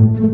you.